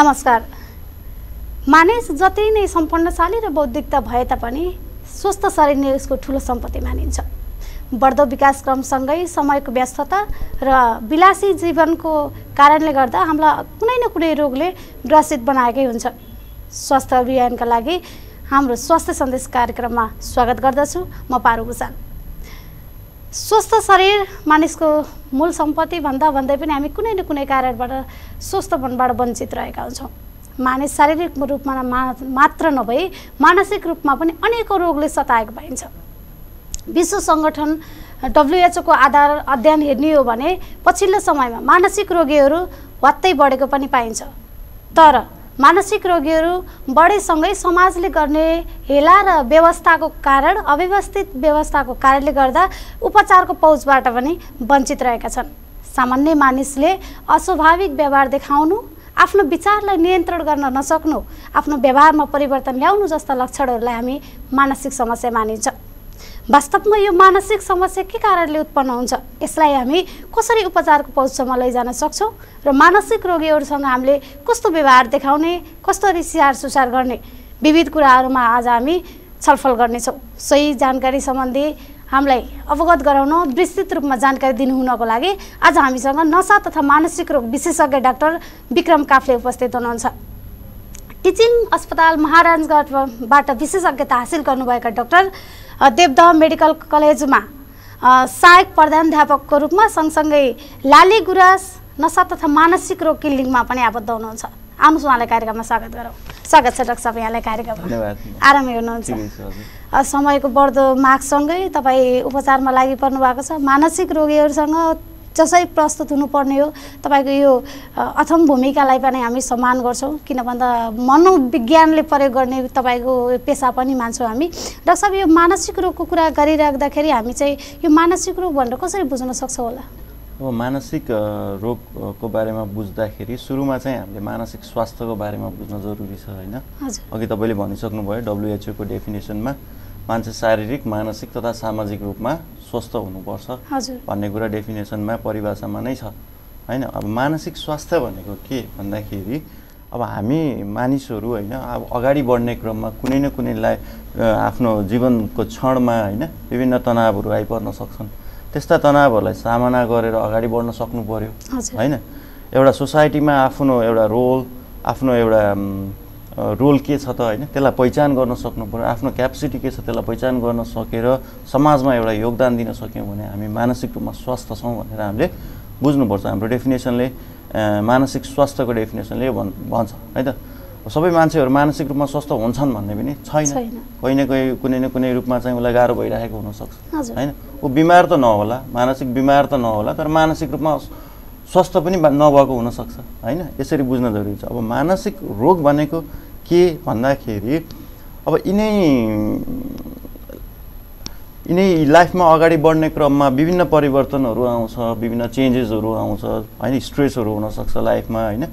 नमस्कार। मानिस जति नै सम्पन्नशाली र बौद्धिकता भए तापनि स्वस्थ शरीर नै उसको ठुलो सम्पत्ति मानिन्छ। बढ्दो विकासक्रमसँगै समयको व्यस्तता र विलासी जीवनको कारणले गर्दा हामीलाई कुनै न कुनै रोगले ग्रसित बनाएकै हुन्छ। स्वास्थ्य अभियानका लागि हाम्रो स्वास्थ्य सन्देश कार्यक्रममा स्वागत गर्दछु। म पारु भूषाल स्वस्थ शरीर मानिसको मूल सम्पत्ति भन्दा भन्दै पनि हामी कुनै न कुनै कारणबाट स्वस्थ बनबाट वञ्चित रहेका हुन्छौँ। मानिस शारीरिक रूपमा मा मात्र नभई मानसिक रूपमा पनि अनेकौँ रोगले सताएको पाइन्छ। विश्व सङ्गठन डब्लुएचओको आधार अध्ययन हेर्ने हो भने पछिल्लो समयमा मानसिक रोगीहरू वात्तै बढेको पनि पाइन्छ। तर मानसिक रोगीहरू बढेसँगै समाजले गर्ने हेला र व्यवस्थाको कारण अव्यवस्थित व्यवस्थाको कारणले गर्दा उपचारको पहुँचबाट पनि वञ्चित रहेका छन्। सामान्य मानिसले अस्वाभाविक व्यवहार देखाउनु आफ्नो विचारलाई नियन्त्रण गर्न नसक्नु आफ्नो व्यवहारमा परिवर्तन ल्याउनु जस्ता लक्षणहरूलाई हामी मानसिक समस्या मानिन्छ। वास्तवमा यो मानसिक समस्या के कारणले उत्पन्न हुन्छ? यसलाई हामी कसरी उपचारको पहुँचसम्म लैजान सक्छौँ? र मानसिक रोगीहरूसँग हामीले कस्तो व्यवहार देखाउने कसरी स्याहार सुसार गर्ने विविध कुराहरूमा आज हामी छलफल गर्नेछौँ। सही जानकारी सम्बन्धी हामीलाई अवगत गराउन विस्तृत रूपमा जानकारी दिनु हुनको लागि आज हामीसँग नसा तथा मानसिक रोग विशेषज्ञ डाक्टर विक्रम काफ्ले उपस्थित हुनुहुन्छ। टिचिङ अस्पताल महाराजगढबाट विशेषज्ञता हासिल गर्नुभएका डाक्टर देवदह मेडिकल कलेजमा सहायक प्रधानध्यापकको रूपमा सँगसँगै लाली गुराँस नसा तथा मानसिक रोग किल्लिङमा पनि आबद्ध हुनुहुन्छ। आउनुहोस् उहाँलाई कार्यक्रममा स्वागत गरौँ। स्वागत छ डाक्टर साहब यहाँलाई कार्यक्रममा। आरामै हुनुहुन्छ। समयको बढ्दो मागसँगै तपाईँ उपचारमा लागि पर्नु भएको छ। मानसिक रोगीहरूसँग जसरी प्रस्तुत हुनुपर्ने हो। तपाईँको यो अथम भूमिकालाई पनि हामी सम्मान गर्छौँ। किन भन्दा मनोविज्ञानले प्रयोग गर्ने तपाईँको पेसा पनि मान्छौँ हामी। डाक्टर साहब यो मानसिक रोगको कुरा गरिराख्दाखेरि हामी चाहिँ यो मानसिक रोग भनेर कसरी बुझ्न सक्छौँ होला? अब मानसिक रोगको बारेमा बुझ्दाखेरि सुरुमा चाहिँ हामीले मानसिक स्वास्थ्यको बारेमा बुझ्न जरुरी छ होइन? अघि तपाईँले भनिसक्नुभयो डब्लुएचओको डेफिनेसनमा मान्छे शारीरिक मानसिक तथा सामाजिक रूपमा स्वस्थ हुनुपर्छ भन्ने कुरा डेफिनेसनमा परिभाषामा नै छ। होइन? अब मानसिक स्वास्थ्य भनेको के भन्दाखेरि अब हामी मानिसहरू होइन अब अगाडि बढ्ने क्रममा कुनै न कुनैलाई आफ्नो जीवनको क्षणमा होइन विभिन्न तनावहरू आइपर्न सक्छन्। त्यस्ता तनावहरूलाई सामना गरेर अगाडि बढ्न सक्नु हजुर। होइन? एउटा सोसाइटीमा आफ्नो एउटा रोल आफ्नो एउटा रोल के छ त होइन? त्यसलाई पहिचान गर्न सक्नु पऱ्यो आफ्नो क्यापेसिटी के छ त्यसलाई पहिचान गर्न सकेर समाजमा एउटा योगदान दिन सक्यौँ भने हामी मानसिक रूपमा स्वस्थ छौँ भनेर हामीले बुझ्नुपर्छ। हाम्रो डेफिनेसनले मानसिक स्वास्थ्यको डेफिनेसनले भन् भन्छ। है त? सबै मान्छेहरू मानसिक रूपमा स्वस्थ हुन्छन् भन्ने पनि छैन। कोही न कोही कुनै न कुनै रूपमा चाहिँ उसलाई गाह्रो भइरहेको हुनसक्छ। होइन? ऊ बिमार त नहोला। मानसिक बिमार त नहोला तर मानसिक रूपमा स्वस्थ पनि नभएको हुनसक्छ होइन? यसरी बुझ्न जरुरी छ। अब मानसिक रोग भनेको के भन्दाखेरि अब यिनै यिनै लाइफमा अगाडि बढ्ने क्रममा विभिन्न परिवर्तनहरू आउँछ विभिन्न चेन्जेसहरू आउँछ होइन? स्ट्रेसहरू हुनसक्छ लाइफमा होइन?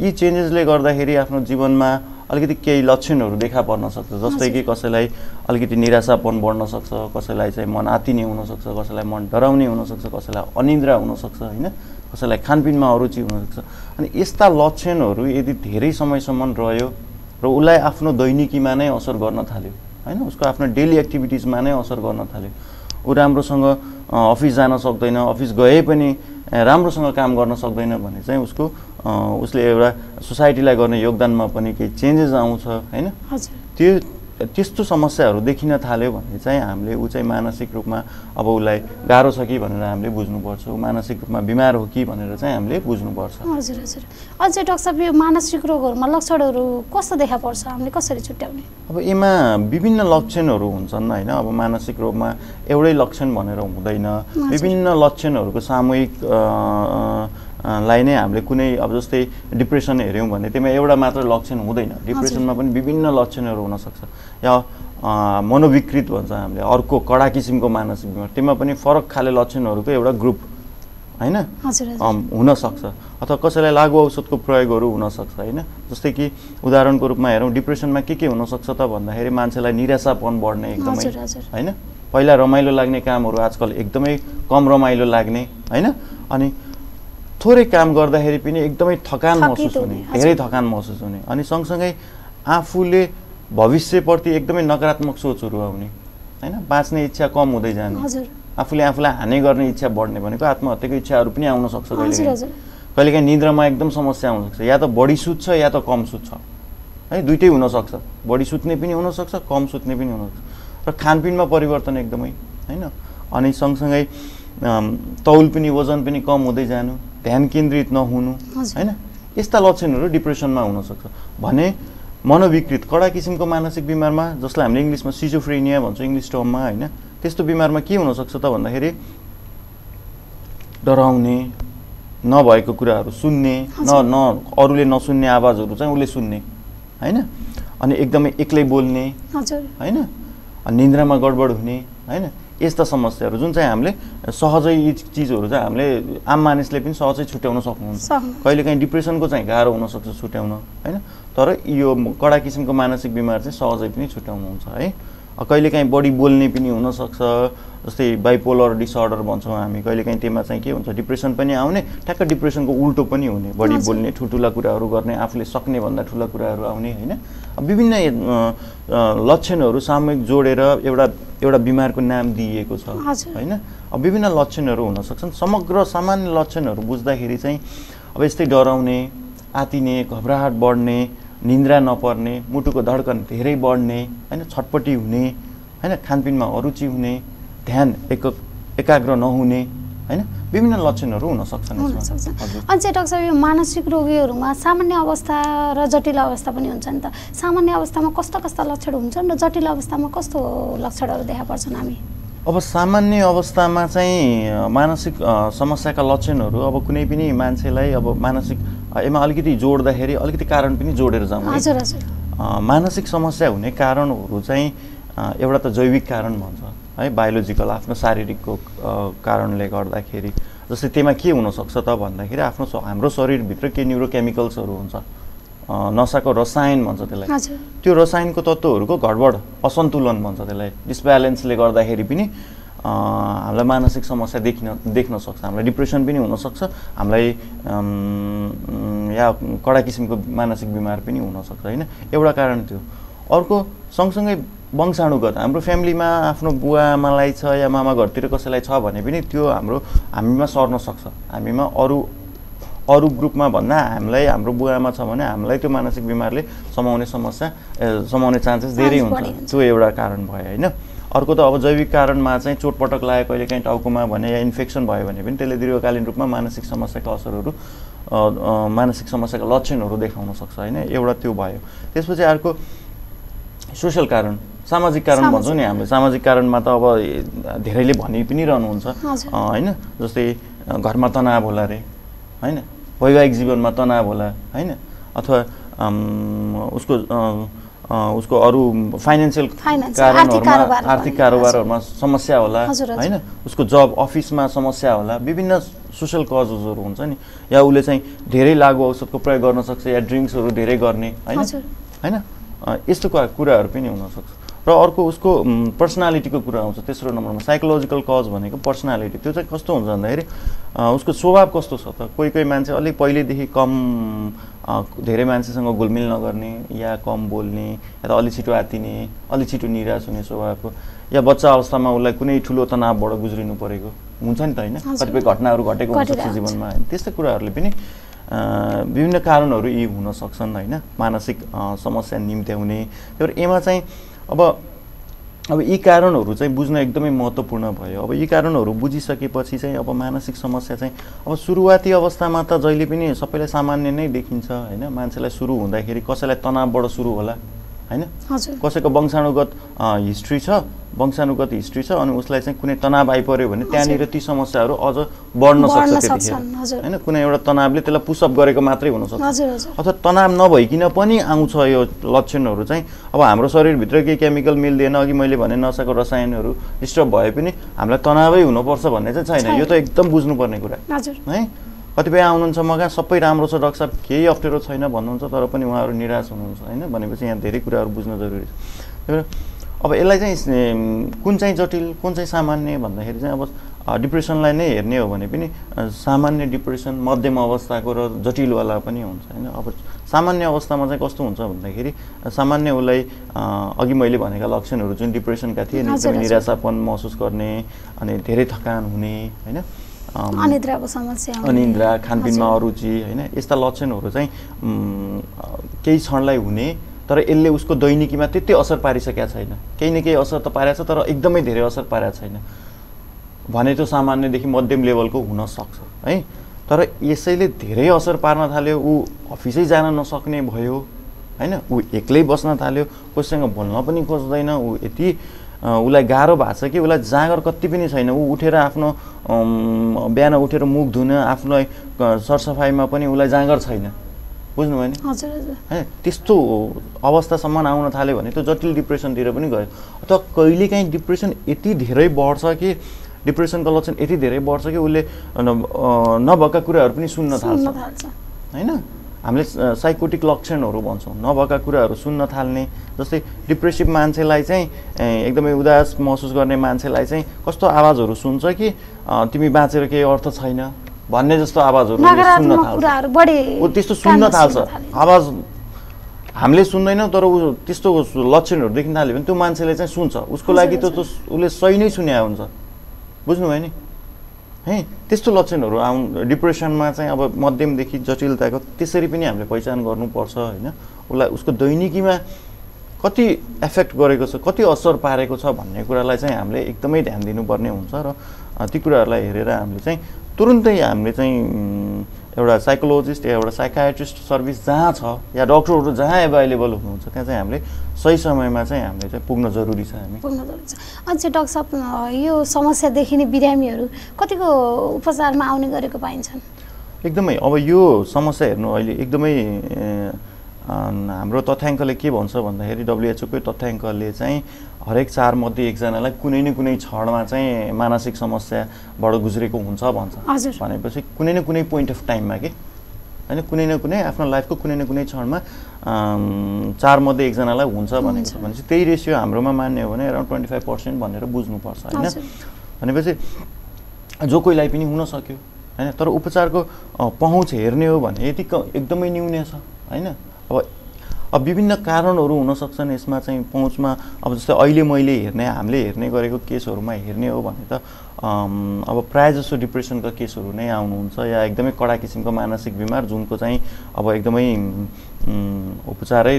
यी चेन्जेसले गर्दाखेरि आफ्नो जीवनमा अलिकति केही लक्षणहरू देखा पर्न सक्छ जस्तै कि कसैलाई अलिकति निराशापन बढ्न सक्छ कसैलाई चाहिँ मन आत्तिने हुनसक्छ कसैलाई मन डराउने हुनसक्छ कसैलाई अनिद्रा हुनसक्छ होइन? कसैलाई खानपिनमा अरुचि हुनसक्छ। अनि यस्ता लक्षणहरू यदि धेरै समयसम्म रह्यो र उसलाई आफ्नो दैनिकीमा नै असर गर्न थाल्यो होइन? उसको आफ्नो डेली एक्टिभिटिजमा नै असर गर्न थाल्यो। ऊ राम्रोसँग अफिस जान सक्दैन अफिस गए पनि राम्रोसँग काम गर्न सक्दैन भने चाहिँ उसको उसले एउटा सोसाइटीलाई गर्ने योगदानमा पनि केही चेन्जेस आउँछ होइन? त्यो त्यस्तो समस्याहरू देखिन थाल्यो भने चाहिँ हामीले ऊ चाहिँ मानसिक रूपमा अब उसलाई गाह्रो छ कि भनेर हामीले बुझ्नुपर्छ। ऊ मानसिक रूपमा बिमार हो कि भनेर चाहिँ हामीले बुझ्नुपर्छ। हजुर हजुर। अझै डाक्टर साहब यो मानसिक रोगहरूमा लक्षणहरू कस्तो देखा पर्छ? हामीले कसरी छुट्याउने? अब यसमा विभिन्न लक्षणहरू हुन्छन् होइन। अब मानसिक रोगमा एउटै लक्षण भनेर हुँदैन। विभिन्न लक्षणहरूको सामूहिक लाई नै हामीले कुनै अब जस्तै डिप्रेसन हेऱ्यौँ भने त्यसमा एउटा मात्र लक्षण हुँदैन। डिप्रेसनमा पनि विभिन्न लक्षणहरू हुनसक्छ। या मनोविकृत भन्छ हामीले अर्को कडा किसिमको मानसिक बिमार त्यसमा पनि फरक खाले लक्षणहरूको एउटा ग्रुप होइन? हुनसक्छ। अथवा कसैलाई लागु औषधको प्रयोगहरू हुनसक्छ होइन? जस्तै कि उदाहरणको रूपमा हेरौँ डिप्रेसनमा के के हुनसक्छ त भन्दाखेरि मान्छेलाई निराशापन बढ्ने एकदमै होइन? पहिला रमाइलो लाग्ने कामहरू आजकल एकदमै कम रमाइलो लाग्ने होइन? अनि थोरै काम गर्दाखेरि पनि एकदमै थकान महसुस हुने धेरै। थकान महसुस हुने। अनि सँगसँगै आफूले भविष्यप्रति एकदमै नकारात्मक सोचहरू आउने होइन? बाँच्ने इच्छा कम हुँदै जाने। आफूले आफूलाई हानि गर्ने इच्छा बढ्ने भनेको आत्महत्याको इच्छाहरू पनि आउन सक्छ कहिलेकाहीँ कहिलेकाहीँ निद्रामा एकदम समस्या आउनसक्छ या त बढी सुत्छ या त कम सुत्छ। है दुइटै हुनसक्छ बढी सुत्ने पनि हुनसक्छ कम सुत्ने पनि हुनसक्छ र खानपिनमा परिवर्तन एकदमै होइन? अनि सँगसँगै तौल पनि वजन पनि कम हुँदै जानु। ध्यान केन्द्रित नहुनु। होइन? यस्ता लक्षणहरू डिप्रेसनमा हुनसक्छ। भने मनोविकृत कडा किसिमको मानसिक बिमारमा जसलाई हामीले इङ्ग्लिसमा सिजोफ्रेनिया भन्छौँ इङ्ग्लिस टर्ममा होइन? त्यस्तो बिमारमा के हुनसक्छ त भन्दाखेरि डराउने नभएको कुराहरू सुन्ने न। न अरूले नसुन्ने आवाजहरू चाहिँ उसले सुन्ने होइन? अनि एकदमै एक्लै बोल्ने होइन? अनि निन्द्रामा गडबड हुने होइन? यस्ता समस्याहरू जुन चाहिँ हामीले सहजै यी चिजहरू चाहिँ हामीले आम मानिसले पनि सहजै छुट्याउन सक्नुहुन्छ। सक्नु कहिलेकाहीँ डिप्रेसनको चाहिँ गाह्रो हुनसक्छ छुट्याउन होइन? तर यो कडा किसिमको मानसिक बिमार चाहिँ सहजै पनि छुट्याउनुहुन्छ है? अ, कहिलेकाहीँ बढी बोल्ने पनि हुनसक्छ जस्तै बाइपोलर डिसअर्डर भन्छौँ हामी कहिलेकाहीँ त्यसमा चाहिँ के हुन्छ डिप्रेसन पनि आउने ठ्याक्क डिप्रेसनको उल्टो पनि हुने बढी हजुर। बोल्ने ठुल्ठुला कुराहरू गर्ने आफूले सक्ने भन्दा ठुला कुराहरू आउने होइन? विभिन्न लक्षणहरू सामूहिक जोडेर एउटा एउटा बिमारको नाम दिइएको छ। होइन? अब विभिन्न लक्षणहरू हुन सक्छन् समग्र सामान्य लक्षणहरू बुझ्दाखेरि चाहिँ अब यस्तै डराउने आतिने घबराहट बढ्ने निन्द्रा नपर्ने मुटुको धड्कन धेरै बढ्ने होइन? छटपटी हुने होइन? खानपिनमा अरुचि हुने ध्यान एक एकाग्र नहुने होइन? विभिन्न लक्षणहरू हुन सक्छन् हुन यसमा। सक्छ। हजुर। अनि चाहिँ डाक्टर यो मानसिक रोगीहरूमा सामान्य अवस्था र जटिल अवस्था पनि हुन्छ नि त। सामान्य अवस्थामा कस्ता कस्ता लक्षण हुन्छन् र जटिल अवस्थामा कस्तो लक्षणहरू देखा पर्छन् हामी? अब सामान्य अवस्थामा चाहिँ मानसिक समस्याका लक्षणहरू अब कुनै पनि मान्छेलाई अब मानसिक यसमा अलिकति जोड्दाखेरि अलिकति कारण पनि जोडेर जाउँ। हजुर हजुर। मानसिक समस्या हुने कारणहरू चाहिँ एउटा त जैविक कारण भन्छ। है बायोलोजिकल आफ्नो शारीरिकको कारणले गर्दाखेरि। जस्तै त्यसमा के हुनसक्छ त भन्दाखेरि आफ्नो हाम्रो शरीरभित्र के न्युरोकेमिकल्सहरू हुन्छ? नसाको रसायन भन्छ त्यसलाई। त्यो रसायनको तत्त्वहरूको घडबड असन्तुलन भन्छ त्यसलाई। डिसब्यालेन्सले गर्दाखेरि पनि हामीलाई मानसिक समस्या देखिन देख्न सक्छ। हामीलाई डिप्रेसन पनि हुनसक्छ। हामीलाई या कडा किसिमको मानसिक बिमार पनि हुनसक्छ होइन? एउटा कारण त्यो। अर्को सँगसँगै वंशाणुगत हाम्रो फ्यामिलीमा आफ्नो बुवा आमालाई छ या मामा घरतिर कसैलाई छ भने पनि त्यो हाम्रो हामीमा सर्न सक्छ। हामीमा अरू अरू ग्रुपमा भन्दा हामीलाई हाम्रो बुवामा छ भने हामीलाई त्यो मानसिक बिमारले समाउने समस्या समाउने चान्सेस धेरै हुन्छ। त्यो एउटा कारण भयो होइन? अर्को त अब जैविक कारणमा चाहिँ चोटपटक लाग्यो कहिले काहीँ टाउकोमा भने या इन्फेक्सन भयो भने पनि त्यसले दीर्घकालीन रूपमा मानसिक समस्याका असरहरू मानसिक समस्याका लक्षणहरू देखाउन सक्छ होइन? एउटा त्यो भयो। त्यसपछि अर्को सोसियल कारण। सामाजिक कारण भन्छौँ नि हामीले। सामाजिक कारणमा त अब धेरैले भनि पनि रहनुहुन्छ। होइन? जस्तै घरमा तनाव होला रे होइन? वैवाहिक जीवनमा तनाव होला होइन? अथवा उसको उसको अरू फाइनेन्सियल कारणहरूमा आर्थिक कारोबारमा समस्या होला। होइन? उसको जब अफिसमा समस्या होला विभिन्न सोसियल कजेसहरू हुन्छ नि या उसले चाहिँ धेरै लागु औषधको प्रयोग गर्न सक्छ या ड्रिङ्क्सहरू धेरै गर्ने होइन। होइन? यस्तो कुरा- कुराहरू पनि हुनसक्छ। र अर्को उसको पर्सनालिटीको कुरा आउँछ तेस्रो नम्बरमा साइकोलोजिकल कज भनेको पर्सनालिटी त्यो चाहिँ कस्तो हुन्छ भन्दाखेरि उसको स्वभाव कस्तो छ त? कोही कोही मान्छे अलिक पहिल्यैदेखि कम धेरै मान्छेसँग घुलमिल नगर्ने या कम बोल्ने या त अलि छिटो आत्तिने अलि छिटो निराश हुने स्वभावको या बच्चा अवस्थामा उसलाई कुनै ठुलो तनावबाट गुज्रिनु परेको हुन्छ नि त होइन। कतिपय घटनाहरू घटेको हुन्छ। जीवनमा होइन? त्यस्तै कुराहरूले पनि विभिन्न कारणहरू यी हुन सक्छन् होइन? मानसिक समस्या निम्त्याउने त्यही भएर यसमा चाहिँ अब अब यी कारणहरू चाहिँ बुझ्न एकदमै महत्त्वपूर्ण भयो। अब यी कारणहरू बुझिसकेपछि चाहिँ अब मानसिक समस्या चाहिँ अब सुरुवाती अवस्थामा त जहिले पनि सबैलाई सामान्य नै देखिन्छ होइन? मान्छेलाई सुरु हुँदाखेरि कसैलाई तनावबाट सुरु होला होइन? कसैको वंशानुगत अ, हिस्ट्री छ वंशानुगत हिस्ट्री छ अनि उसलाई चाहिँ कुनै तनाव आइपऱ्यो भने त्यहाँनिर ती समस्याहरू अझ बढ्न सक्छ त्यतिखेर। होइन? कुनै एउटा तनावले त्यसलाई पुसअप गरेको मात्रै हुनसक्छ अथवा तनाव नभइकन पनि आउँछ यो लक्षणहरू चाहिँ। अब हाम्रो शरीरभित्र केही केमिकल मिल्दैन अघि मैले भने नसाको रसायनहरू डिस्टर्ब भए पनि हामीलाई तनावै हुनुपर्छ भन्ने चाहिँ छैन। यो त एकदम बुझ्नुपर्ने कुरा। है? कतिपय आउनुहुन्छ म कहाँ सबै राम्रो छ डाक्टर साहब। केही अप्ठ्यारो छैन भन्नुहुन्छ तर पनि उहाँहरू निराश हुनुहुन्छ होइन? भनेपछि यहाँ धेरै कुराहरू बुझ्न जरुरी छ। त्यही भएर अब यसलाई चाहिँ कुन चाहिँ जटिल कुन चाहिँ सामान्य भन्दाखेरि चाहिँ अब डिप्रेसनलाई नै हेर्ने हो भने पनि सामान्य डिप्रेसन मध्यम अवस्थाको र जटिलवाला पनि हुन्छ होइन अब सामान्य अवस्थामा चाहिँ कस्तो हुन्छ भन्दाखेरि सामान्य उसलाई अघि मैले भनेका लक्षणहरू जुन डिप्रेसनका थिए एकदमै। निराशापन महसुस गर्ने अनि धेरै थकान हुने होइन अनिद्राको समस्या हुने। अनिन्द्रा खानपिनमा। अरुचि होइन यस्ता लक्षणहरू चाहिँ केही क्षणलाई हुने तर यसले उसको दैनिकीमा त्यति असर पारिसकेका छैन। केही न केही असर त पारेको छ तर एकदमै धेरै असर पारेको छैन। भने त्यो सामान्यदेखि मध्यम लेभलको हुनसक्छ है? तर यसैले धेरै असर पार्न थाल्यो ऊ अफिसै जान नसक्ने भयो होइन? ऊ एक्लै बस्न थाल्यो कोहीसँग बोल्न पनि खोज्दैन ऊ यति उसलाई गाह्रो भएको छ कि उसलाई जाँगर कति पनि छैन। ऊ उठेर आफ्नो बिहान उठेर मुख धुन आफ्नो सरसफाइमा पनि उसलाई जाँगर छैन। बुझ्नुभयो नि? होइन त्यस्तो अवस्थासम्म आउन थाल्यो भने त्यो जटिल डिप्रेसनतिर पनि गयो। अथवा कहिलेकाहीँ डिप्रेसन यति धेरै बढ्छ कि डिप्रेसनको लक्षण यति धेरै बढ्छ कि उसले नभएका कुराहरू पनि सुन्न थाल्छ। होइन? हामीले साइकोटिक लक्षणहरू भन्छौँ। नभएका कुराहरू सुन्न थाल्ने जस्तै डिप्रेसिभ मान्छेलाई चाहिँ एकदमै उदास महसुस गर्ने मान्छेलाई चाहिँ कस्तो आवाजहरू सुन्छ कि तिमी बाँचेर केही अर्थ छैन? भन्ने जस्तो आवाजहरू सुन्न थाल्छ। त्यस्तो सुन्न थाल्छ। थाले। आवाज हामीले सुन्दैनौँ तर ऊ त्यस्तो लक्षणहरू देखिन थाल्यो भने त्यो मान्छेले चाहिँ सुन्छ। उसको लागि। त उसले सही नै सुने हुन्छ। बुझ्नुभयो नि? है? त्यस्तो लक्षणहरू आउनु डिप्रेसनमा चाहिँ अब मध्यमदेखि जटिलताको त्यसरी पनि हामीले पहिचान गर्नुपर्छ होइन? उसलाई उसको दैनिकीमा कति एफेक्ट गरेको छ कति असर पारेको छ भन्ने कुरालाई चाहिँ हामीले एकदमै ध्यान दिनुपर्ने हुन्छ र ती कुराहरूलाई हेरेर हामीले चाहिँ तुरुन्तै हामीले चाहिँ एउटा साइकोलोजिस्ट या एउटा साइकाट्रिस्ट सर्भिस जहाँ छ या डक्टरहरू जहाँ एभाइलेबल हुनुहुन्छ त्यहाँ चाहिँ हामीले सही समयमा चाहिँ हामीले चाहिँ पुग्न जरुरी छ हामी। पुग्न जरुरी छ। अनि डाक्टर साहब यो समस्या देखिने बिरामीहरू कतिको उपचारमा आउने गरेको पाइन्छन्? एकदमै अब यो समस्या हेर्नु अहिले एकदमै हाम्रो तथ्याङ्कले के भन्छ भन्दाखेरि डब्लुएचओकै तथ्याङ्कले चाहिँ हरेक चारमध्ये एकजनालाई कुनै न कुनै क्षणमा चाहिँ मानसिक समस्याबाट गुज्रेको हुन्छ भन्छ। भनेपछि कुनै न कुनै पोइन्ट अफ टाइममा के होइन कुनै न कुनै आफ्नो लाइफको कुनै न कुनै क्षणमा चारमध्ये एकजनालाई हुन्छ भनेको। भनेपछि त्यही रेसियो हाम्रोमा मान्ने हो भने अराउन्ड ट्वेन्टी फाइभ पर्सेन्ट भनेर बुझ्नुपर्छ होइन। भनेपछि जो कोहीलाई पनि हुन सक्यो होइन तर उपचारको पहुँच हेर्ने हो भने यति एकदमै न्यून छ होइन अब अब विभिन्न कारणहरू हुनसक्छन् यसमा चाहिँ पहुँचमा अब जस्तै अहिले मैले हेर्ने हामीले हेर्ने गरेको केसहरूमा हेर्ने हो भने त अब प्रायः जसो डिप्रेसनका केसहरू नै आउनुहुन्छ या एकदमै कडा किसिमको मानसिक बिमार जुनको चाहिँ अब एकदमै उपचारै।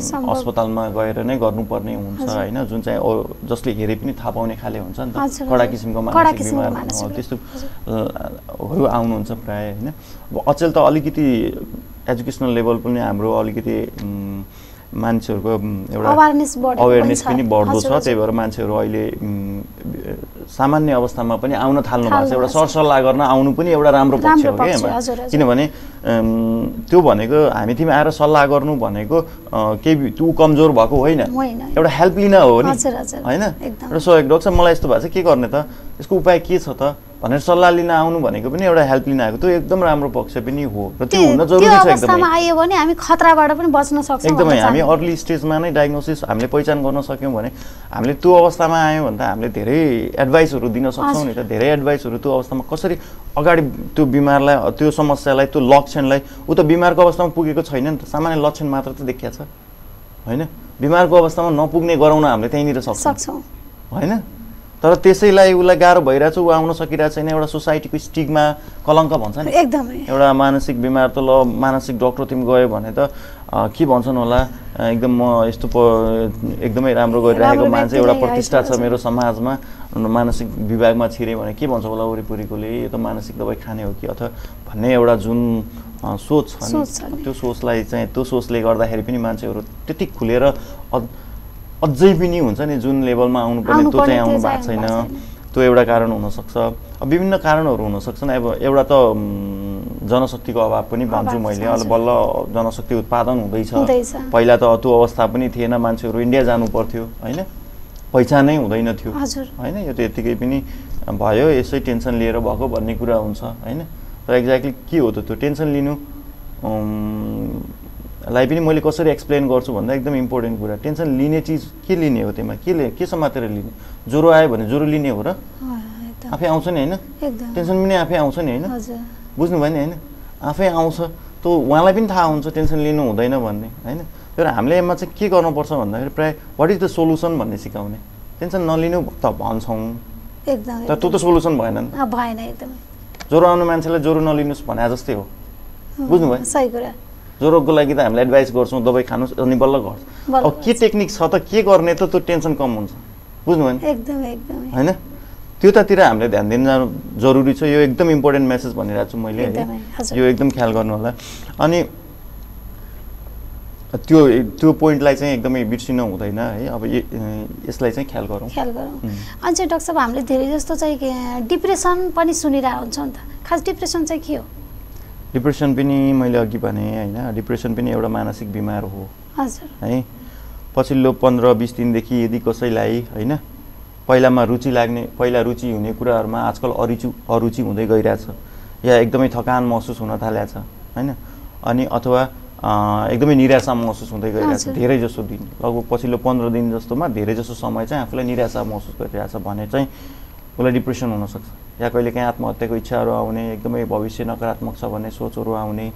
अस्पतालमा गएर नै गर्नुपर्ने हुन्छ। होइन जुन चाहिँ जसले हेरे पनि थाहा पाउने खाले हुन्छ नि त कडा। किसिमको मानसिक बिमार मानसिक हो, त्यस्तो हजुर। हरू आउनुहुन्छ प्रायः होइन अब अचेल त अलिकति एजुकेसनल लेभल पनि हाम्रो अलिकति मान्छेहरूको एउटा अवेरनेस पनि बढ्दो छ। त्यही भएर मान्छेहरू अहिले सामान्य अवस्थामा पनि आउन थाल्नु भएको छ एउटा। सरसल्लाह गर्न आउनु पनि एउटा राम्रो पक्ष हो क्या। किनभने त्यो भनेको हामी तिमी आएर सल्लाह गर्नु भनेको केही तँ कमजोर भएको होइन। एउटा हेल्प लिन हो नि। होइन। एउटा सहयोग डक्टर साहब, मलाई यस्तो भएको छ के गर्ने त यसको उपाय के छ त भनेर सल्लाह लिन आउनु भनेको पनि एउटा हेल्प लिन आएको। त्यो एकदम राम्रो पक्ष पनि हो र त्यो हुन जरुरी छ एकदमै। आयो भने हामी खतराबाट पनि बच्न सक्छौँ एकदमै हामी। अर्ली स्टेजमा नै डायग्नोसिस हामीले पहिचान गर्न सक्यौँ भने हामीले त्यो अवस्थामा आयौँ भने त हामीले धेरै एडभाइसहरू दिन सक्छौँ नि त। धेरै एडभाइसहरू त्यो अवस्थामा कसरी अगाडि त्यो बिमारलाई त्यो समस्यालाई त्यो लक्षणलाई ऊ त बिमारको अवस्थामा पुगेको छैन नि त। सामान्य लक्षण मात्र त देखिया छ। होइन? बिमारको अवस्थामा नपुग्ने गराउन हामीले त्यहीँनिर सक्छौँ। सक्छौँ। होइन? तर त्यसैलाई उसलाई गाह्रो भइरहेछ ऊ आउन सकिरहेको छैन एउटा सोसाइटीको स्टिगमा कलङ्क भन्छ नि एकदमै एउटा मानसिक बिमार त ल मानसिक डक्टर तिमी गयो भने त के भन्छन् होला एकदम म यस्तो प एकदमै राम्रो गरिरहेको मान्छे एउटा प्रतिष्ठा छ। मेरो समाजमा मानसिक विभागमा छिरेँ भने के भन्छ होला वरिपरिकोले यो त मानसिक दबाई खाने हो कि अथवा भन्ने एउटा जुन सोच छ नि। त्यो सोचलाई चाहिँ त्यो सोचले गर्दाखेरि पनि मान्छेहरू त्यति खुलेर अझ पनि हुन्छ नि जुन लेभलमा आउनुपर्ने त्यो चाहिँ आउनु त्यो भएको चाहिँ छैन। आउनु भएको छैन। त्यो एउटा कारण हुनसक्छ। अब विभिन्न कारणहरू हुनसक्छन्। अब एउटा त जनशक्तिको अभाव पनि भन्छु मैले। अहिले। बल्ल जनशक्ति उत्पादन हुँदैछ। पहिला त त्यो अवस्था पनि थिएन। मान्छेहरू इन्डिया जानु पर्थ्यो होइन? पहिचानै हुँदैन थियो। होइन? यो त यत्तिकै पनि भयो। यसै टेन्सन लिएर भएको भन्ने कुरा हुन्छ होइन? तर एक्ज्याक्टली के हो त त्यो? टेन्सन लिनु लाई पनि मैले कसरी एक्सप्लेन गर्छु भन्दा एकदम इम्पोर्टेन्ट कुरा। टेन्सन लिने चिज के लिने हो त्यसमा? के ले के समातेर लिने? ज्वरो आयो भने ज्वरो लिने हो र? आफै आउँछ नि होइन? टेन्सन पनि आफै आउँछ नि होइन? बुझ्नुभयो नि होइन? आफै आउँछ। त उहाँलाई पनि थाहा हुन्छ टेन्सन लिनु हुँदैन भन्ने होइन? तर हामीले यसमा चाहिँ के गर्नुपर्छ भन्दाखेरि प्रायः वाट इज द सोल्युसन भन्ने सिकाउने। टेन्सन नलिनु त भन्छौँ। तर त्यो त सोल्युसन भएन नि भएन एकदमै। ज्वरो आउने मान्छेलाई ज्वरो नलिनुहोस् भने जस्तै हो। बुझ्नुभयो? सही कुरा। ज्वरोको लागि त हामीले एडभाइस गर्छौँ दबाई खानुहोस् अनि बल्ल गर्छ। बल्ल अब के टेक्निक छ त के गर्ने त त्यो टेन्सन कम हुन्छ। बुझ्नुभयो नि? एकदमै एकदमै। होइन? त्योतातिर हामीले ध्यान दिन जानु जरुरी छ। यो एकदम इम्पोर्टेन्ट मेसेज भनिरहेको छु मैले। यो एकदम ख्याल गर्नु होला अनि त्यो त्यो पोइन्टलाई चाहिँ एकदमै बिर्सिनु हुँदैन है। अब यसलाई चाहिँ ख्याल गरौँ। ख्याल गरौँ. अनि चाहिँ डाक्टर साहब हामीले धेरै जस्तो चाहिँ डिप्रेसन पनि सुनिरहेको हुन्छौँ नि त। खास डिप्रेसन चाहिँ के हो? डिप्रेसन पनि मैले अघि भने होइन? डिप्रेसन पनि एउटा मानसिक बिमार हो। है? पछिल्लो पन्ध्र बिस दिनदेखि यदि कसैलाई होइन? पहिलामा रुचि लाग्ने पहिला रुचि हुने कुराहरूमा आजकल अरुचि अरुचि हुँदै गइरहेछ। या एकदमै थकान महसुस हुन थालेको छ होइन? अनि अथवा एकदमै निराशा महसुस हुँदै गइरहेछ। धेरै जसो दिन। लगभग पछिल्लो पन्ध्र दिन जस्तोमा धेरै जसो समय चाहिँ आफूलाई निराशा महसुस गरिरहेछ भने चाहिँ उसलाई डिप्रेसन हुनसक्छ या कहिले काहीँ आत्महत्याको इच्छाहरू आउने एकदमै भविष्य नकारात्मक छ भन्ने सोचहरू आउने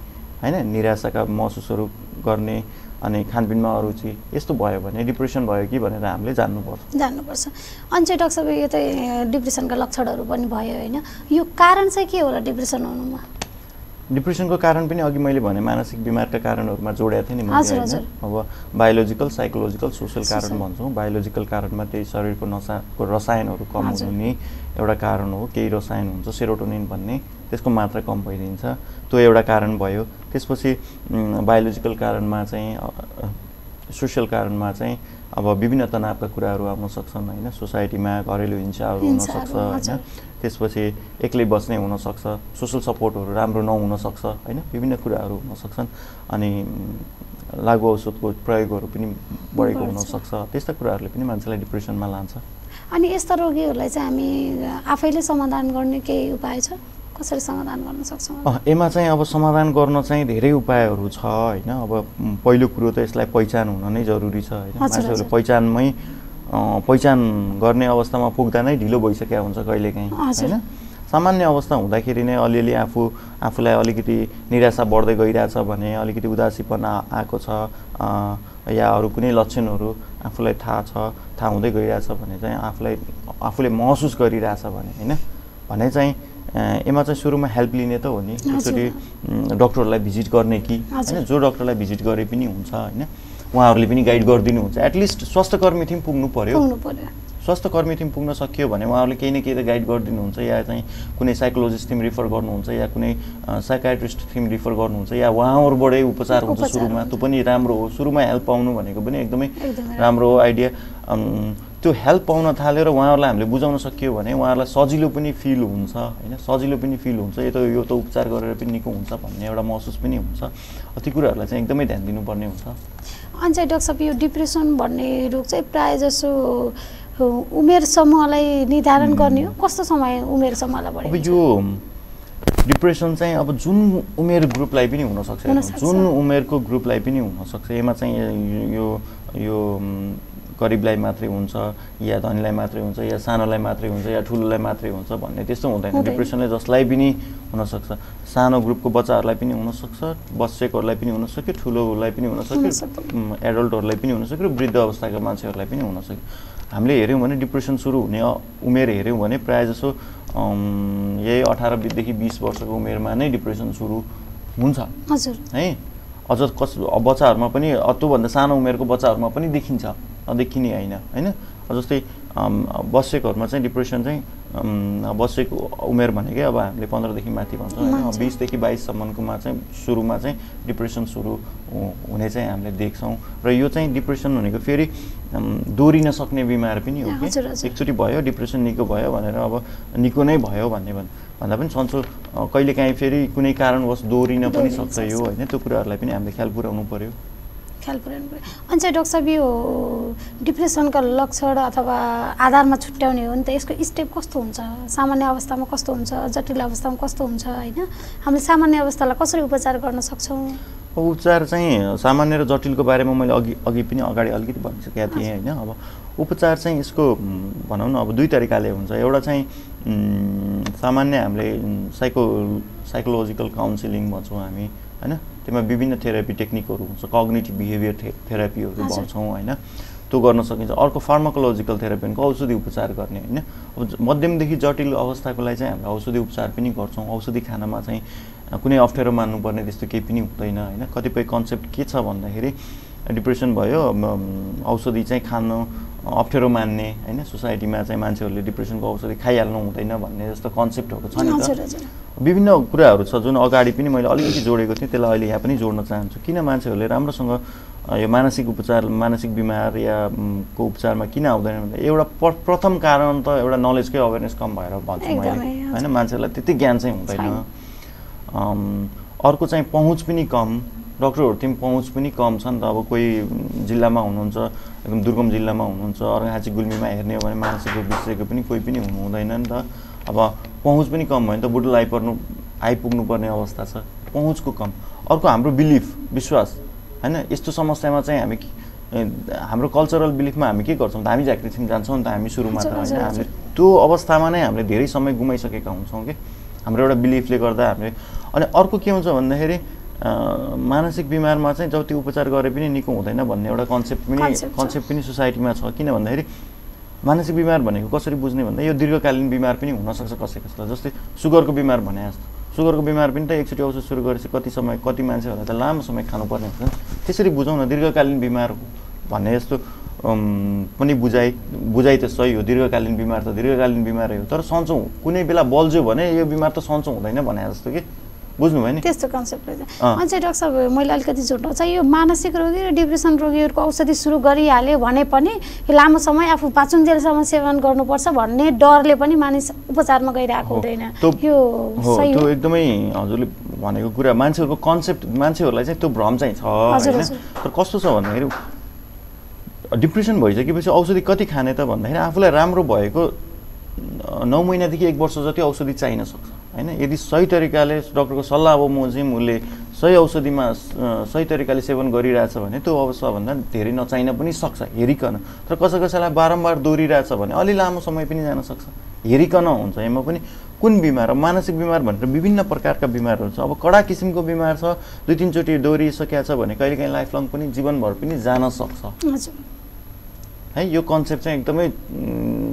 होइन? निराशाका महसुसहरू गर्ने अनि खानपिनमा अरुचि यस्तो भयो भने डिप्रेसन भयो कि भनेर हामीले जान्नुपर्छ। जान्नुपर्छ। अनि चाहिँ डाक्टर साहब यो त डिप्रेसनका लक्षणहरू पनि भयो होइन? यो कारण चाहिँ के होला डिप्रेसन हुनुमा? डिप्रेसनको कारण पनि अघि मैले भने मानसिक बिमारका कारणहरूमा जोडेको थिएँ नि मैले होइन? अब बायोलोजिकल साइकोलोजिकल सोसियल कारण। भन्छौँ बायोलोजिकल कारणमा त्यही शरीरको नसाको रसायनहरू कम। हुने एउटा कारण हो केही रसायन हुन्छ सेरोटोनिन भन्ने त्यसको मात्रा कम भइदिन्छ त्यो एउटा कारण भयो त्यसपछि बायोलोजिकल कारणमा चाहिँ सोसियल कारणमा चाहिँ अब विभिन्न तनावका कुराहरू आउन सक्छन् होइन सोसाइटीमा घरेलु हिंसाहरू हुनसक्छ होइन। त्यसपछि एक्लै बस्ने हुनसक्छ सोसल सपोर्टहरू राम्रो नहुनसक्छ होइन? विभिन्न कुराहरू हुनसक्छन् अनि लागु औषधको प्रयोगहरू पनि बढेको। हुनसक्छ। त्यस्ता कुराहरूले पनि मान्छेलाई डिप्रेसनमा लान्छ। अनि यस्ता रोगीहरूलाई चाहिँ हामी आफैले समाधान गर्ने केही उपाय छ? कसरी समाधान गर्न सक्छौँ? यसमा चाहिँ अब समाधान गर्न चाहिँ धेरै उपायहरू छ होइन? अब पहिलो कुरो त यसलाई पहिचान हुन नै जरुरी छ होइन? मान्छेहरूले। पहिचानमै पहिचान गर्ने अवस्थामा पुग्दा नै ढिलो भइसकेको हुन्छ कहिलेकाहीँ। होइन सामान्य अवस्था हुँदाखेरि नै अलिअलि आफू आफूलाई अलिकति निराशा बढ्दै गइरहेछ भने अलिकति उदासीपना आएको छ या अरू कुनै लक्षणहरू आफूलाई थाहा छ थाहा हुँदै गइरहेछ भने चाहिँ आफूलाई आफूले महसुस गरिरहेछ भने होइन भने चाहिँ यसमा चाहिँ सुरुमा हेल्प लिने त हो नि। एकचोटि डक्टरलाई भिजिट गर्ने कि। होइन जो डक्टरलाई भिजिट गरे पनि हुन्छ होइन उहाँहरूले पनि गाइड गरिदिनुहुन्छ एटलिस्ट स्वास्थ्य थिम पुग्नु पर्यो। स्वास्थ्य कर्मीथिम पुग्न सकियो भने उहाँहरूले केही न केही त गाइड गरिदिनुहुन्छ या चाहिँ कुनै साइकोलोजिस्ट थिम रिफर गर्नुहुन्छ या कुनै साइकाट्रिस्ट थिम रिफर गर्नुहुन्छ या उहाँहरूबाटै उपचार हुन्छ सुरुमा। त्यो पनि राम्रो हो। सुरुमा हेल्प पाउनु भनेको पनि एकदमै राम्रो। हो आइडिया त्यो हेल्प पाउन थालेर उहाँहरूलाई हामीले बुझाउन सकियो भने उहाँहरूलाई सजिलो पनि फिल हुन्छ होइन? सजिलो पनि फिल हुन्छ। यो त यो त उपचार गरेर पनि निको हुन्छ भन्ने एउटा महसुस पनि हुन्छ। ती कुराहरूलाई चाहिँ एकदमै ध्यान दिनुपर्ने हुन्छ। अनि चाहिँ डाक्टर साहब यो डिप्रेसन भन्ने रोग चाहिँ प्रायः जसो उमेर समूहलाई निर्धारण गर्ने हो। कस्तो समय उमेर समूहलाई अब बढी यो डिप्रेसन चाहिँ अब जुन उमेर ग्रुपलाई पनि हुनसक्छ। जुन उमेरको ग्रुपलाई पनि हुनसक्छ। यसमा चाहिँ यो यो गरिबलाई मात्रै हुन्छ या धनीलाई मात्रै हुन्छ या सानोलाई मात्रै हुन्छ या ठुलोलाई मात्रै हुन्छ भन्ने त्यस्तो हुँदैन। डिप्रेसनले जसलाई पनि हुनसक्छ। सानो ग्रुपको बच्चाहरूलाई पनि हुनसक्छ बसेकोहरूलाई पनि हुनसक्यो ठुलोलाई पनि हुनसक्यो एडल्टहरूलाई पनि हुनसक्यो वृद्ध अवस्थाका मान्छेहरूलाई पनि हुनसक्यो। हामीले हेऱ्यौँ भने डिप्रेसन सुरु हुने उमेर हेऱ्यौँ भने प्रायः जसो यही अठारदेखि बिस वर्षको उमेरमा नै डिप्रेसन सुरु हुन्छ। हजुर। है? अझ कस बच्चाहरूमा पनि त्योभन्दा सानो उमेरको बच्चाहरूमा पनि देखिन्छ। नदेखिने होइन। होइन? जस्तै बसेकोहरूमा चाहिँ डिप्रेसन चाहिँ बसेको उमेर भनेकै अब हामीले पन्ध्रदेखि माथि भन्छौँ होइन। बिसदेखि बाइससम्मकोमा चाहिँ सुरुमा चाहिँ डिप्रेसन सुरु हुने चाहिँ हामीले देख्छौँ। र यो चाहिँ डिप्रेसन भनेको फेरि दोहोरिन सक्ने बिमार पनि हो कि। एकचोटि भयो डिप्रेसन निको भयो भनेर अब निको नै भयो भन्ने भन् भन्दा पनि सन्चो कहिलेकाहीँ फेरि कुनै कारणवश दोहोरिन पनि सक्छ यो। होइन। त्यो कुराहरूलाई पनि हामीले ख्याल पुऱ्याउनु पर्यो। ख्याल पुऱ्याउनु पऱ्यो। अनि चाहिँ डाक्टर साहब यो डिप्रेसनका लक्षण अथवा आधारमा छुट्याउने हो नि त यसको स्टेप कस्तो हुन्छ? सामान्य अवस्थामा कस्तो हुन्छ? जटिल अवस्थामा कस्तो हुन्छ होइन? हामीले सामान्य अवस्थालाई कसरी उपचार गर्न सक्छौँ? उपचार चाहिँ सामान्य र जटिलको बारेमा मैले अघि अघि पनि अगाडि अलिकति भनिसकेको थिएँ होइन? अब उपचार चाहिँ यसको भनौँ न अब दुई तरिकाले हुन्छ। एउटा चाहिँ सामान्य हामीले साइको साइकोलोजिकल काउन्सिलिङ भन्छौँ हामी होइन? त्यसमा विभिन्न थेरापी टेक्निकहरू हुन्छ कग्नेटिभ बिहेभियर थे थेरापीहरू। भन्छौँ होइन। त्यो गर्न सकिन्छ। अर्को फार्माकोलोजिकल थेरापी भनेको औषधि उपचार गर्ने होइन। अब मध्यमदेखि जटिल अवस्थाको लागि चाहिँ हामीले औषधि उपचार पनि गर्छौँ। औषधि खानामा चाहिँ कुनै अप्ठ्यारो मान्नुपर्ने त्यस्तो केही पनि हुँदैन होइन। कतिपय कन्सेप्ट के छ भन्दाखेरि डिप्रेसन भयो औषधि चाहिँ खानु अप्ठ्यारो मान्ने होइन? सोसाइटीमा चाहिँ मान्छेहरूले डिप्रेसनको औषधि खाइहाल्नु हुँदैन भन्ने जस्तो कन्सेप्टहरू छ नि त। विभिन्न कुराहरू छ जुन अगाडि पनि मैले अलिकति जोडेको थिएँ त्यसलाई अहिले यहाँ पनि जोड्न चाहन्छु। किन मान्छेहरूले राम्रोसँग यो मानसिक उपचार मानसिक बिमार या को उपचारमा किन आउँदैन भन्दा एउटा प्र- प्रथम कारण त एउटा नलेजकै अवेरनेस कम भएर भन्छु मैले। होइन? मान्छेहरूलाई त्यति ज्ञान चाहिँ हुँदैन। अर्को चाहिँ पहुँच पनि कम। डक्टरहरूतिर पहुँच पनि कम छ नि त अब कोही जिल्लामा हुनुहुन्छ एकदम दुर्गम जिल्लामा हुनुहुन्छ अर्घाँची गुल्मीमा हेर्ने हो भने मानसिक रोग विशेषज्ञ पनि कोही पनि हुनु हुँदैन नि त। अब पहुँच पनि कम भयो नि त बुढो आइपर्नु आइपुग्नु पर्ने अवस्था छ। पहुँचको कम। अर्को हाम्रो बिलिफ विश्वास। होइन? यस्तो समस्यामा चाहिँ हामी हाम्रो कल्चरल बिलिफमा हामी के गर्छौँ त? हामी झाँक्रीछिम जान्छौँ नि त? हामी सुरुमा त होइन हामीले। त्यो अवस्थामा नै हामीले धेरै समय गुमाइसकेका हुन्छौँ कि। हाम्रो एउटा बिलिफले गर्दा हामीले अनि अर्को के हुन्छ भन्दाखेरि मानसिक बिमारमा चाहिँ जब त्यो उपचार गरे पनि निको हुँदैन भन्ने एउटा कन्सेप्ट पनि। कन्सेप्ट पनि सोसाइटीमा छ। किन भन्दाखेरि मानसिक बिमार भनेको कसरी बुझ्ने भन्दा यो दीर्घकालीन बिमार पनि हुनसक्छ कसै कसैलाई। जस्तै सुगरको बिमार भने जस्तो। सुगरको बिमार पनि त एकचोटि औषध सुरु गरेपछि कति समय कति मान्छेहरूलाई त लामो समय खानुपर्ने हुन्छ। त्यसरी बुझौँ न दीर्घकालीन बिमार भन्ने जस्तो पनि बुझाइ बुझाइ त सही हो दीर्घकालीन बिमार त दीर्घकालीन बिमारै हो। तर सन्चो कुनै बेला बल्झ्यो भने यो बिमार त सन्चो हुँदैन भने जस्तो कि बुझ्नुभयो नि त्यस्तो कन्सेप्ट रहेछ। अनि चाहिँ डाक्टर साहब मैले अलिकति जोड्नु छ यो मानसिक रोगी र डिप्रेसन रोगीहरूको औषधि सुरु गरिहाल्यो भने पनि लामो समय आफू पाचुन्जेलसम्म सेवन गर्नुपर्छ भन्ने डरले पनि मानिस उपचारमा गइरहेको। हुँदैन त्यो- यो त्यो एकदमै हजुरले भनेको कुरा मान्छेहरूको कन्सेप्ट मान्छेहरूलाई चाहिँ त्यो भ्रम चाहिँ छ होइन। तर कस्तो छ भन्दाखेरि डिप्रेसन भइसकेपछि औषधि कति खाने त भन्दाखेरि आफूलाई राम्रो भएको नौ महिनादेखि एक वर्ष जति औषधि चाहिन सक्छ होइन? यदि सही तरिकाले डक्टरको सल्लाह बमोजिम उसले सही औषधिमा सही तरिकाले सेवन गरिरहेछ भने त्यो अवस्थाभन्दा धेरै नचाहिन पनि सक्छ हेरिकन। तर कसै कसैलाई बारम्बार दोहोरिरहेछ भने अलि लामो समय पनि जान सक्छ। हेरिकन हुन्छ यसमा पनि कुन बिमार? अब मानसिक बिमार भनेर विभिन्न प्रकारका बिमारहरू छ। अब कडा किसिमको बिमार छ दुई तिनचोटि दोहोरिसकेको छ भने कहिलेकाहीँ लाइफ लङ पनि जीवनभर पनि जान सक्छ। है यो कन्सेप्ट चाहिँ एकदमै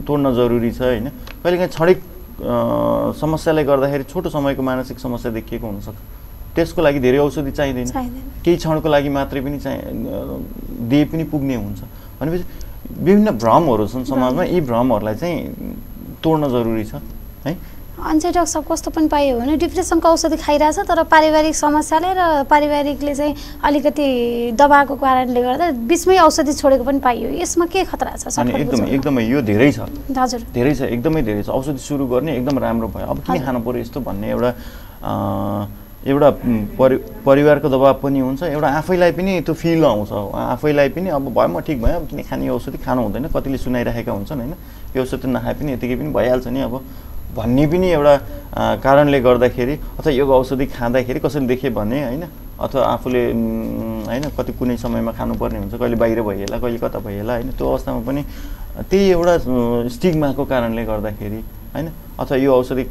तोड्न जरुरी छ होइन? कहिलेकाहीँ क्षणिक समस्याले गर्दाखेरि छोटो समयको मानसिक समस्या देखिएको हुनसक्छ त्यसको लागि धेरै औषधि चाहिँदैन। केही क्षणको लागि मात्रै पनि चाहिँ दिए पनि पुग्ने हुन्छ। भनेपछि विभिन्न भ्रमहरू छन् समाजमा। यी भ्रमहरूलाई चाहिँ तोड्न जरुरी छ है? डाक्टर साहब कस्तो पनि पाइयो भने डिप्रेसनको औषधि खाइरहेछ तर पारिवारिक समस्याले र पारिवारिकले चाहिँ अलिकति दबाएको कारणले गर्दा बिचमै औषधि छोडेको पनि पाइयो। यसमा के खतरा छ? एकदमै। एकदमै यो धेरै छ। हजुर। धेरै छ एकदमै धेरै छ। औषधि सुरु गर्ने एकदम राम्रो भयो। अब किन हजुर। खानु पऱ्यो यस्तो भन्ने एउटा एउटा परि परिवारको दबाब पनि हुन्छ। एउटा आफैलाई पनि त्यो फिल आउँछ। आफैलाई पनि अब भयो म ठिक भयो। अब किन खाने औषधि खानु हुँदैन। कतिले सुनाइराखेका हुन्छन् होइन? यो औषधि नखाए पनि यतिकै पनि भइहाल्छ नि अब। भन्ने पनि एउटा कारणले गर्दाखेरि अथवा यो औषधि खाँदाखेरि कसैले देखे भने होइन? अथवा आफूले होइन कति कुनै समयमा खानुपर्ने हुन्छ कहिले बाहिर भइहाल्ला कहिले कता भइहाल्ला होइन? त्यो अवस्थामा पनि त्यही एउटा स्टिग्माको कारणले गर्दाखेरि होइन? अथवा यो औषधि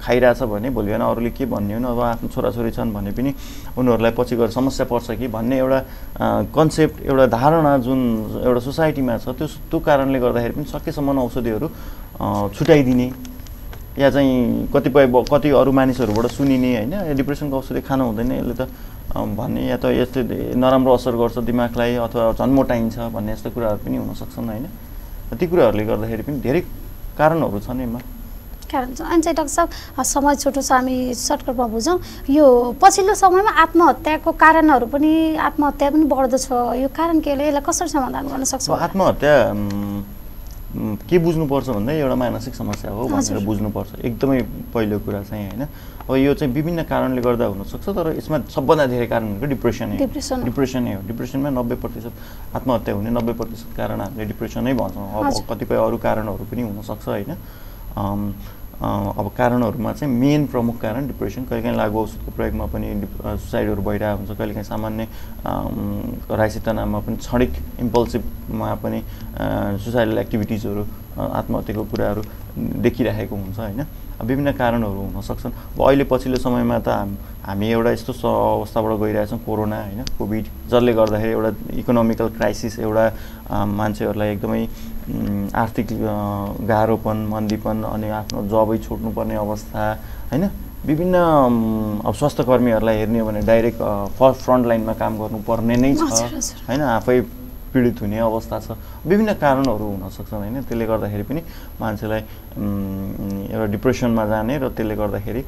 खाइरहेछ भने भोलि बिहान अरूले के भन्ने हो अब आफ्नो छोराछोरी छन् भने पनि उनीहरूलाई पछि गएर समस्या पर्छ कि भन्ने एउटा कन्सेप्ट एउटा धारणा जुन एउटा सोसाइटीमा छ त्यो त्यो कारणले गर्दाखेरि पनि सकेसम्म औषधिहरू छुट्याइदिने या चाहिँ कतिपय कति अरू मानिसहरूबाट सुनिने होइन डिप्रेसनको औषधि खानु हुँदैन यसले त भन्ने या त यसले नराम्रो असर गर्छ दिमागलाई अथवा झन् मोटाइन्छ भन्ने यस्तो कुराहरू पनि हुन सक्छन् होइन। ती कुराहरूले गर्दाखेरि पनि धेरै कारणहरू छन् यसमा कारण छ। अनि चाहिँ डाक्टर साहब समय छोटो छ हामी सर्टकटमा बुझौँ। यो पछिल्लो समयमा आत्महत्याको कारणहरू पनि आत्महत्या पनि बढ्दो छ यो कारण के हो यसलाई कसरी समाधान गर्न सक्छौँ? आत्महत्या के बुझ्नुपर्छ भन्दा एउटा मानसिक समस्या हो भनेर। बुझ्नुपर्छ एकदमै पहिलो कुरा चाहिँ होइन अब यो चाहिँ विभिन्न कारणले गर्दा हुनसक्छ तर यसमा सबभन्दा धेरै कारण भनेको डिप्रेसन हो। डिप्रेसनै हो डिप्रेसनमा नब्बे प्रतिशत आत्महत्या हुने नब्बे प्रतिशत कारण हामीले डिप्रेसनै भन्छौँ अब। कतिपय अरू कारणहरू पनि हुनसक्छ होइन अब कारणहरूमा चाहिँ मेन प्रमुख कारण डिप्रेसन। कहिलेकाहीँ लागु औषधको प्रयोगमा पनि सुसाइडहरू भइरहेको हुन्छ। कहिलेकाहीँ सामान्य राइसितनामा पनि क्षणिक इम्पल्सिभमा पनि सुसाइडल एक्टिभिटिजहरू आत्महत्याको कुराहरू देखिरहेको हुन्छ होइन। विभिन्न कारणहरू हुन सक्छन्। अब अहिले पछिल्लो समयमा त हाम हामी एउटा यस्तो अवस्थाबाट गइरहेछौँ कोरोना होइन कोभिड जसले गर्दाखेरि एउटा इकोनोमिकल क्राइसिस एउटा मान्छेहरूलाई एकदमै आर्थिक गाह्रोपन मन्दीपन अनि आफ्नो जबै छोड्नुपर्ने अवस्था होइन? विभिन्न अब स्वास्थ्य कर्मीहरूलाई हेर्ने हो भने डाइरेक्ट फर्स्ट फ्रन्ट लाइनमा काम गर्नुपर्ने नै छ। होइन? आफै पीडित हुने अवस्था छ। विभिन्न कारणहरू हुन सक्छन् होइन? त्यसले गर्दाखेरि पनि मान्छेलाई एउटा डिप्रेसनमा जाने र त्यसले गर्दाखेरि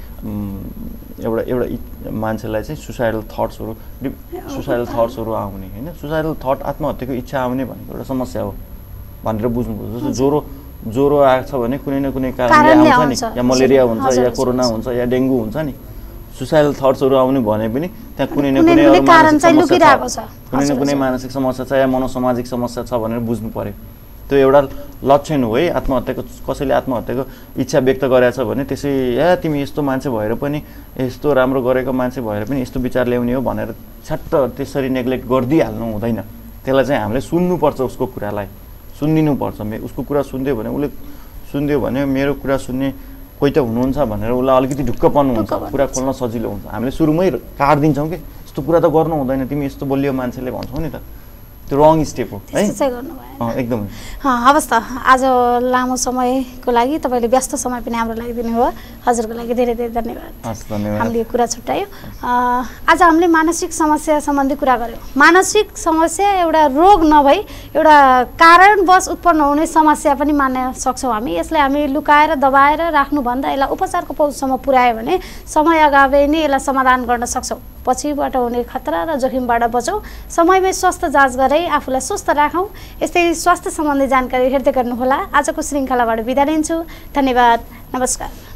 एउटा एउटा मान्छेलाई चाहिँ सुसाइडल थट्सहरू सुसाइडल थट्सहरू आउने होइन? सुसाइडल थट आत्महत्याको इच्छा आउने भनेको एउटा समस्या हो भनेर बुझ्नुपर्छ जस्तो ज्वरो ज्वरो आएको छ भने कुनै न कुनै कारणले आउँछ नि। या मलेरिया हुन्छ या कोरोना। हुन्छ या डेङ्गु हुन्छ नि। सुसाइडल थट्सहरू आउने भने पनि त्यहाँ कुनै न कुनै कुनै न कुनै मानसिक चाहिँ समस्या छ। कुनै न हजुर, कुनै हजुर। मानसिक समस्या छ या मनोसामाजिक समस्या छ भनेर बुझ्नु पर्यो। त्यो एउटा लक्षण हो है आत्महत्याको कसैले आत्महत्याको इच्छा व्यक्त गरेछ भने त्यसै या तिमी यस्तो मान्छे भएर पनि यस्तो राम्रो गरेको मान्छे भएर पनि यस्तो विचार ल्याउने हो भनेर छट्ट त्यसरी नेग्लेक्ट गरिदिइहाल्नु हुँदैन। त्यसलाई चाहिँ हामीले सुन्नुपर्छ उसको कुरालाई। सुनिदिनुपर्छ मे उसको कुरा सुनिदियो भने उसले सुनिदियो भने मेरो कुरा सुन्ने कोही त हुनुहुन्छ भनेर उसलाई अलिकति ढुक्क पर्नुहुन्छ कुरा खोल्न सजिलो हुन्छ। हामीले सुरुमै काटिदिन्छौँ कि? यस्तो कुरा त गर्नु हुँदैन। तिमी यस्तो बोलियो मान्छेले भन्छौँ नि त। त्यो रङ स्टेप हो एकदमै। हवस् त। आज लामो समयको लागि तपाईँले व्यस्त समय पनि हाम्रो लागि दिनुभयो। हजुरको लागि धेरै धेरै धन्यवाद। हामीले यो कुरा छुट्यायौँ। आज हामीले मानसिक समस्या सम्बन्धी कुरा गऱ्यौँ मानसिक समस्या एउटा रोग नभई एउटा कारणवश उत्पन्न हुने समस्या पनि मान्न सक्छौँ हामी। यसलाई हामी लुकाएर दबाएर राख्नुभन्दा यसलाई उपचारको पहुँचसम्म पुर्यायो भने समय अगावै नै यसलाई समाधान गर्न सक्छौँ। पछिबाट हुने खतरा र जोखिमबाट बचौँ। समयमै स्वास्थ्य जाँच गरे आफूलाई स्वस्थ राखौँ। यस्तै स्वास्थ्य सम्बन्धी जानकारी हेर्दै गर्नुहोला। आजको श्रृङ्खलाबाट बिदा लिन्छु। धन्यवाद। नमस्कार।